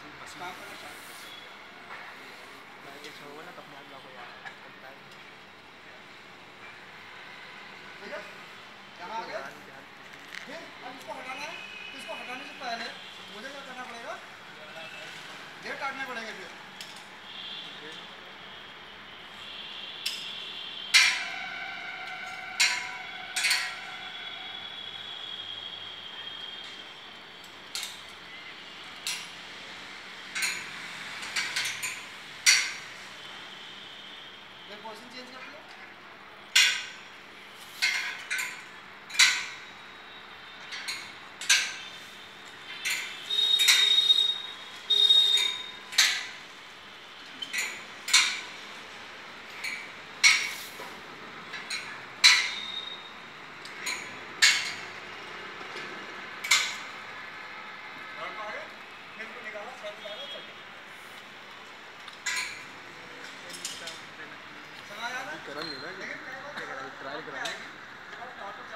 हटाना है हटाने से पहले मुझे क्या करना पड़ेगा? गेट काटने पड़ेंगे फिर। Bawa? करेंगे ना ट्रायल कराएँगे